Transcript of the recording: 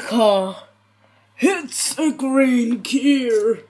car. It's a green gear.